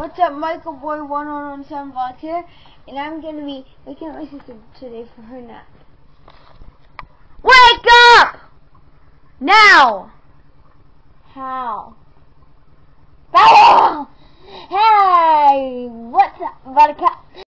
What's up, Michael Boy 1117 Vlog here, and I'm gonna be waking up my sister today for her nap. Wake up! Now! How? Bow! Hey! What's up, Buttercup?